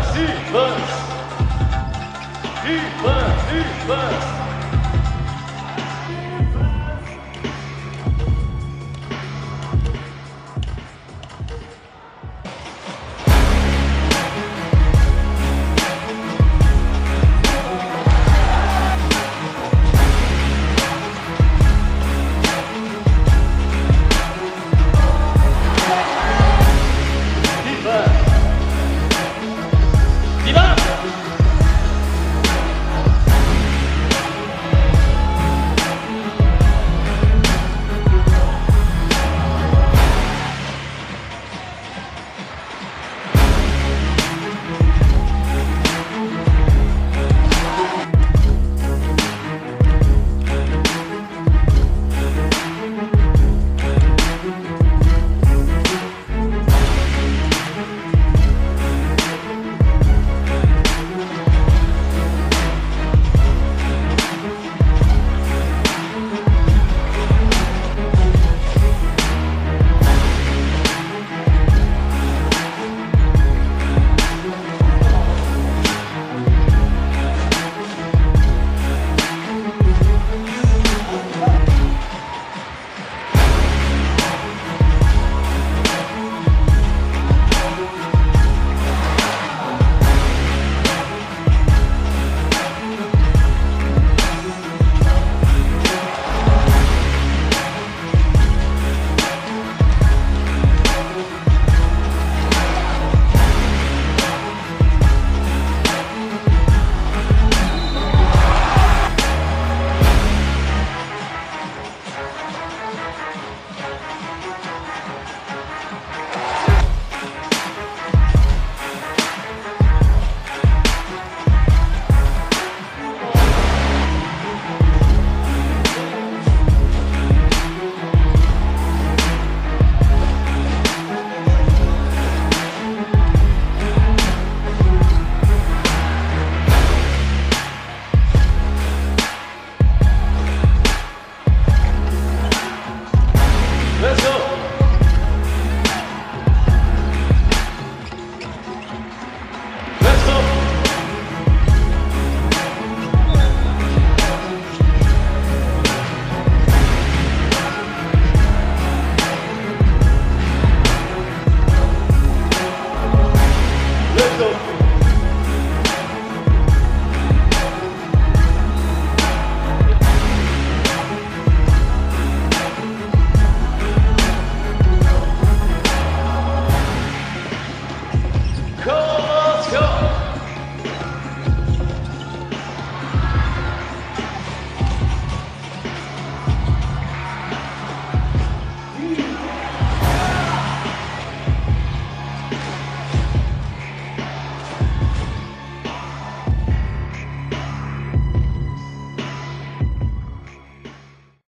Ivan, Ivan, Ivan, Ivan.